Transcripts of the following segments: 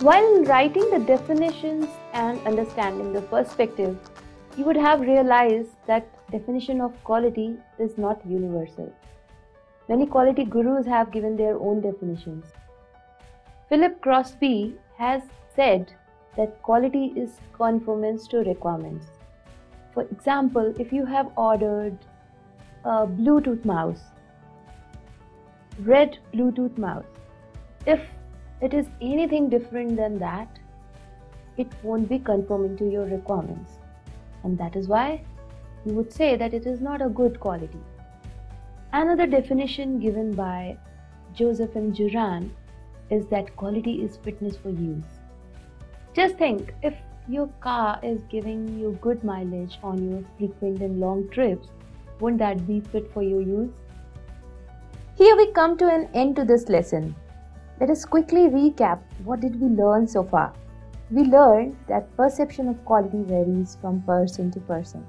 While writing the definitions and understanding the perspective, you would have realized that definition of quality is not universal. Many quality gurus have given their own definitions. Philip Crosby has said that quality is conformance to requirements. For example, if you have ordered a Bluetooth mouse, red Bluetooth mouse, if it is anything different than that, it won't be conforming to your requirements. And that is why you would say that it is not a good quality. Another definition given by Joseph M. Juran is that quality is fitness for use. Just think if your car is giving you good mileage on your frequent and long trips, wouldn't that be fit for your use? Here we come to an end to this lesson. Let us quickly recap what did we learn so far. We learned that perception of quality varies from person to person.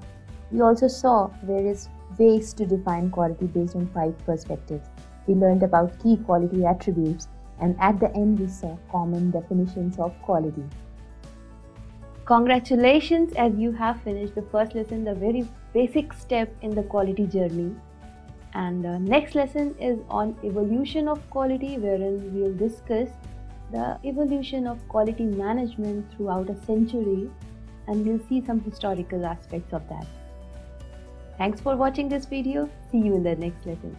We also saw various ways to define quality based on five perspectives. We learned about key quality attributes and at the end we saw common definitions of quality. Congratulations as you have finished the first lesson, the very basic step in the quality journey and the next lesson is on evolution of quality wherein we'll discuss the evolution of quality management throughout a century and we'll see some historical aspects of that. Thanks for watching this video. See you in the next lesson.